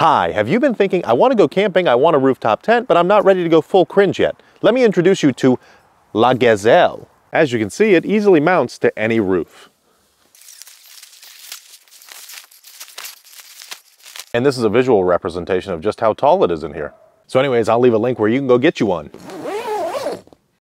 Hi, have you been thinking, I want to go camping, I want a rooftop tent, but I'm not ready to go full cringe yet? Let me introduce you to La Gazelle. As you can see, it easily mounts to any roof. And this is a visual representation of just how tall it is in here. So anyways, I'll leave a link where you can go get you one.